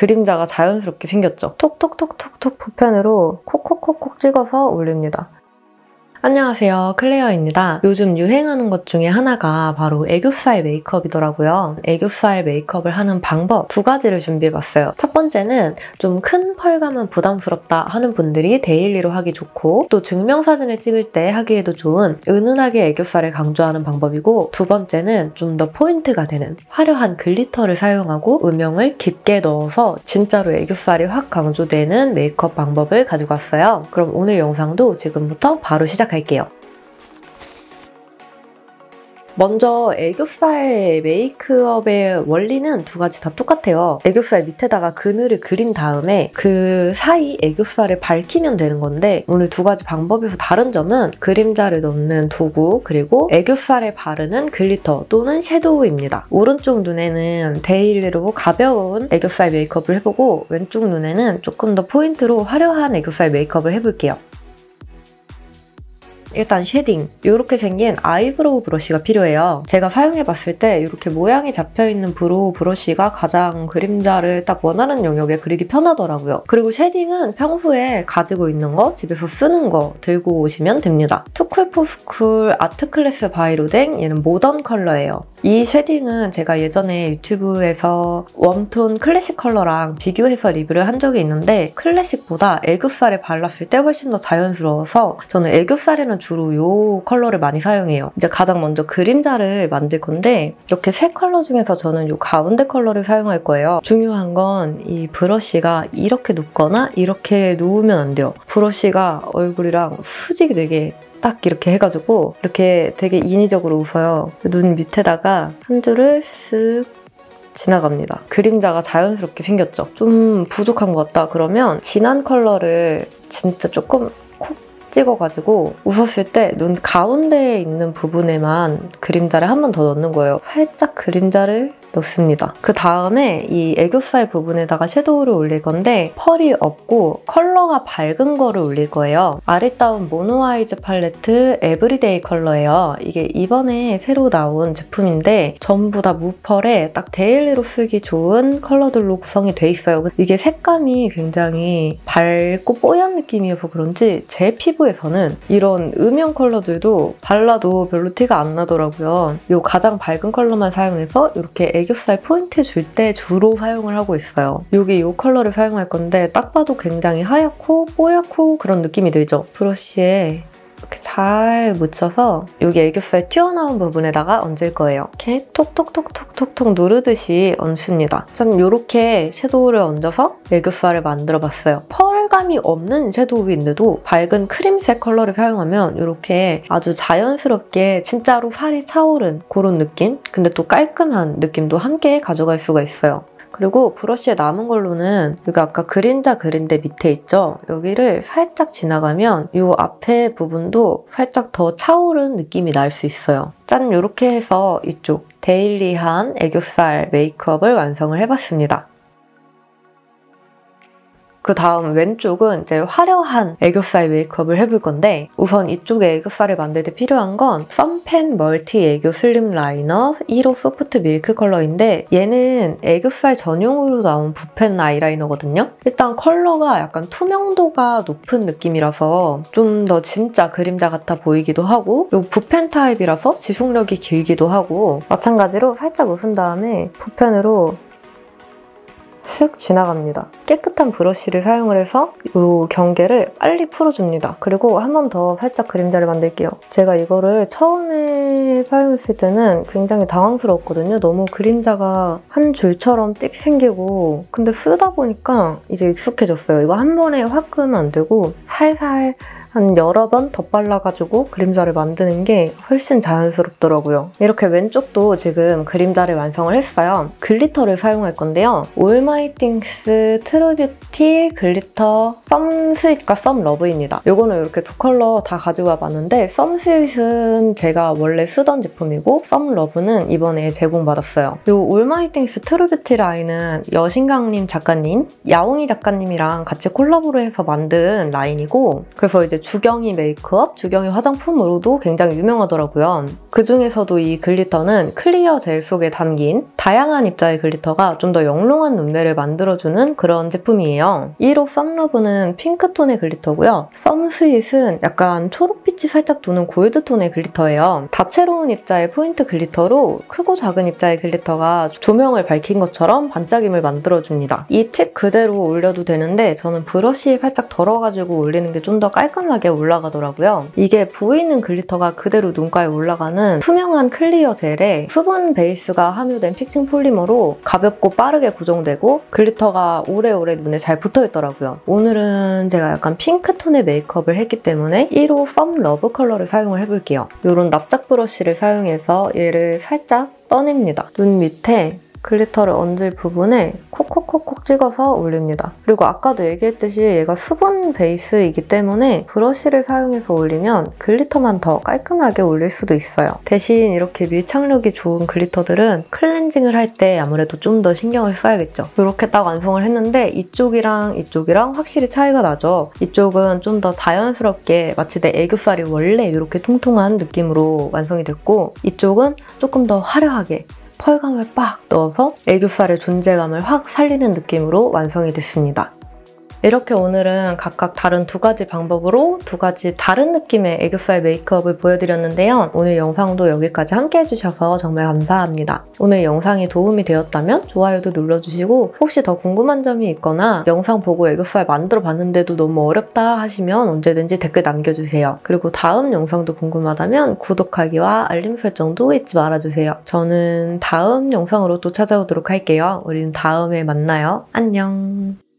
그림자가 자연스럽게 생겼죠. 톡톡톡톡톡 붓펜으로 콕콕콕콕 찍어서 올립니다. 안녕하세요. 클레어입니다. 요즘 유행하는 것 중에 하나가 바로 애교살 메이크업이더라고요. 애교살 메이크업을 하는 방법 두 가지를 준비해봤어요. 첫 번째는 좀 큰 펄감은 부담스럽다 하는 분들이 daily로 하기 좋고 또 증명사진을 찍을 때 하기에도 좋은 은은하게 애교살을 강조하는 방법이고 두 번째는 좀 더 포인트가 되는 화려한 glitter를 사용하고 음영을 깊게 넣어서 진짜로 애교살이 확 강조되는 메이크업 방법을 가지고 왔어요. 그럼 오늘 영상도 지금부터 바로 시작 시작할게요. 먼저 애교살 메이크업의 원리는 두 가지 다 똑같아요. 애교살 밑에다가 그늘을 그린 다음에 그 사이 애교살을 밝히면 되는 건데 오늘 두 가지 방법에서 다른 점은 그림자를 넣는 도구 그리고 애교살에 바르는 glitter 또는 섀도우입니다. 오른쪽 눈에는 daily로 가벼운 애교살 메이크업을 해보고 왼쪽 눈에는 조금 더 포인트로 화려한 애교살 메이크업을 해볼게요. 일단 shading 이렇게 생긴 eyebrow 브러쉬가 필요해요. 제가 사용해봤을 때 이렇게 모양이 잡혀있는 brow 브러쉬가 가장 그림자를 딱 원하는 영역에 그리기 편하더라고요. 그리고 shading은 평소에 가지고 있는 거, 집에서 쓰는 거 들고 오시면 됩니다. 투쿨포스쿨 아트클래스 바이로댕 얘는 모던 컬러예요. 이 쉐딩은 제가 예전에 유튜브에서 warm tone 클래식 컬러랑 비교해서 리뷰를 한 적이 있는데 클래식보다 애교살에 발랐을 때 훨씬 더 자연스러워서 저는 애교살에는 주로 이 컬러를 많이 사용해요. 이제 가장 먼저 그림자를 만들 건데 이렇게 세 컬러 중에서 저는 이 가운데 컬러를 사용할 거예요. 중요한 건 이 브러쉬가 이렇게 눕거나 이렇게 누우면 안 돼요. 브러쉬가 얼굴이랑 수직이 되게 딱 이렇게 해가지고 이렇게 되게 인위적으로 웃어요. 눈 밑에다가 한 줄을 쓱 지나갑니다. 그림자가 자연스럽게 생겼죠. 좀 부족한 것 같다 그러면 진한 컬러를 진짜 조금 콕 찍어가지고 웃었을 때 눈 가운데에 있는 부분에만 그림자를 한 번 더 넣는 거예요. 살짝 그림자를 넣습니다. 그 다음에 이 애교살 부분에다가 섀도우를 올릴 건데 펄이 없고 컬러가 밝은 거를 올릴 거예요. 아리따움 모노아이즈 팔레트 everyday 컬러예요. 이게 이번에 새로 나온 제품인데 전부 다 무펄에 딱 daily로 쓰기 좋은 컬러들로 구성이 돼 있어요. 이게 색감이 굉장히 밝고 뽀얀 느낌이어서 그런지 제 피부 에서는 이런 음영 컬러들도 발라도 별로 티가 안 나더라고요. 이 가장 밝은 컬러만 사용해서 이렇게 애교살 포인트 줄 때 주로 사용을 하고 있어요. 여기 이 컬러를 사용할 건데 딱 봐도 굉장히 하얗고 뽀얗고 그런 느낌이 들죠? 브러쉬에 이렇게 잘 묻혀서 여기 애교살 튀어나온 부분에다가 얹을 거예요. 이렇게 톡톡톡톡톡톡 누르듯이 얹습니다. 전 이렇게 섀도우를 얹어서 애교살을 만들어봤어요. 펄감이 없는 섀도우인데도 밝은 크림색 컬러를 사용하면 이렇게 아주 자연스럽게 진짜로 살이 차오른 그런 느낌? 근데 또 깔끔한 느낌도 함께 가져갈 수가 있어요. 그리고 브러쉬에 남은 걸로는 여기 아까 그림자 그린 데 밑에 있죠? 여기를 살짝 지나가면 이 앞에 부분도 살짝 더 차오른 느낌이 날 수 있어요. 짠! 이렇게 해서 이쪽 daily한 애교살 메이크업을 완성을 해봤습니다. 그 다음 왼쪽은 이제 화려한 애교살 메이크업을 해볼 건데 우선 이쪽에 애교살을 만들 때 필요한 건 썸펜 멀티 애교 슬림 라이너 1호 soft milk 컬러인데 얘는 애교살 전용으로 나온 붓펜 아이라이너거든요. 일단 컬러가 약간 투명도가 높은 느낌이라서 좀 더 진짜 그림자 같아 보이기도 하고 이 붓펜 타입이라서 지속력이 길기도 하고 마찬가지로 살짝 웃은 다음에 붓펜으로 슥 지나갑니다. 깨끗한 브러쉬를 사용을 해서 이 경계를 빨리 풀어줍니다. 그리고 한 번 더 살짝 그림자를 만들게요. 제가 이거를 처음에 사용했을 때는 굉장히 당황스러웠거든요. 너무 그림자가 한 줄처럼 띡 생기고 근데 쓰다 보니까 이제 익숙해졌어요. 이거 한 번에 확 그으면 안 되고 살살 한 여러 번 덧발라가지고 그림자를 만드는 게 훨씬 자연스럽더라고요. 이렇게 왼쪽도 지금 그림자를 완성을 했어요. glitter를 사용할 건데요. 올마이띵스 트루뷰티 glitter 썸 스윗과 썸 러브입니다. 이거는 이렇게 두 컬러 다 가지고 와봤는데 썸 스윗은 제가 원래 쓰던 제품이고 썸 러브는 이번에 제공받았어요. 이 올마이띵스 트루뷰티 라인은 여신강림 작가님, 야옹이 작가님이랑 같이 콜라보를 해서 만든 라인이고 그래서 이제 주경이 메이크업, 주경이 화장품으로도 굉장히 유명하더라고요. 그 중에서도 이 glitter는 clear 젤 속에 담긴 다양한 입자의 glitter가 좀 더 영롱한 눈매를 만들어주는 그런 제품이에요. 1호 썸러브는 핑크톤의 glitter고요. 썸스윗은 약간 초록빛이 살짝 도는 골드톤의 glitter예요. 다채로운 입자의 포인트 glitter로 크고 작은 입자의 glitter가 조명을 밝힌 것처럼 반짝임을 만들어줍니다. 이 팁 그대로 올려도 되는데 저는 브러쉬 살짝 덜어가지고 올리는 게 좀 더 깔끔하게 올라가더라고요. 이게 보이는 glitter가 그대로 눈가에 올라가는 투명한 clear 젤에 수분 베이스가 함유된 fixing 폴리머로 가볍고 빠르게 고정되고 glitter가 오래오래 눈에 잘 붙어있더라고요. 오늘은 제가 약간 핑크톤의 메이크업을 했기 때문에 1호 썸 러브 컬러를 사용을 해볼게요. 이런 납작 브러쉬를 사용해서 얘를 살짝 떠냅니다. 눈 밑에 glitter를 얹을 부분에 콕콕콕콕 찍어서 올립니다. 그리고 아까도 얘기했듯이 얘가 수분 베이스이기 때문에 브러쉬를 사용해서 올리면 glitter만 더 깔끔하게 올릴 수도 있어요. 대신 이렇게 밀착력이 좋은 glitter들은 클렌징을 할 때 아무래도 좀 더 신경을 써야겠죠. 이렇게 딱 완성을 했는데 이쪽이랑 이쪽이랑 확실히 차이가 나죠. 이쪽은 좀 더 자연스럽게 마치 내 애교살이 원래 이렇게 통통한 느낌으로 완성이 됐고 이쪽은 조금 더 화려하게 펄감을 빡 넣어서 애교살의 존재감을 확 살리는 느낌으로 완성이 됐습니다. 이렇게 오늘은 각각 다른 두 가지 방법으로 두 가지 다른 느낌의 애교살 메이크업을 보여드렸는데요. 오늘 영상도 여기까지 함께 해주셔서 정말 감사합니다. 오늘 영상이 도움이 되었다면 좋아요도 눌러주시고 혹시 더 궁금한 점이 있거나 영상 보고 애교살 만들어 봤는데도 너무 어렵다 하시면 언제든지 댓글 남겨주세요. 그리고 다음 영상도 궁금하다면 구독하기와 알림 설정도 잊지 말아주세요. 저는 다음 영상으로 또 찾아오도록 할게요. 우리는 다음에 만나요. 안녕.